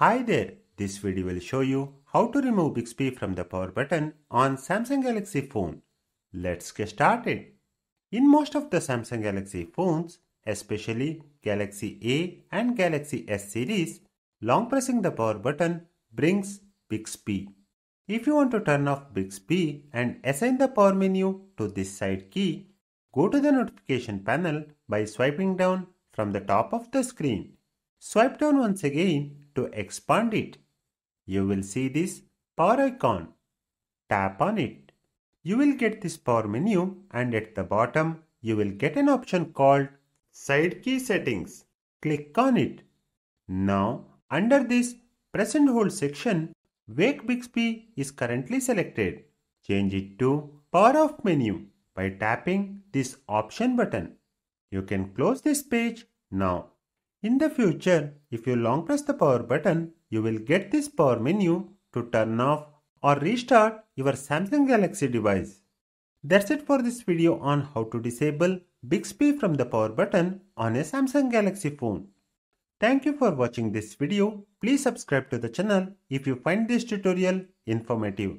Hi there, this video will show you how to remove Bixby from the power button on Samsung Galaxy phone. Let's get started. In most of the Samsung Galaxy phones, especially Galaxy A and Galaxy S series, long pressing the power button brings Bixby. If you want to turn off Bixby and assign the power menu to this side key, go to the notification panel by swiping down from the top of the screen. Swipe down once again to expand it. You will see this power icon. Tap on it. You will get this power menu and at the bottom you will get an option called Side Key Settings. Click on it. Now under this press and hold section, Wake Bixby is currently selected. Change it to Power Off menu by tapping this option button. You can close this page now. In the future, if you long press the power button, you will get this power menu to turn off or restart your Samsung Galaxy device. That's it for this video on how to disable Bixby from the power button on a Samsung Galaxy phone. Thank you for watching this video. Please subscribe to the channel if you find this tutorial informative.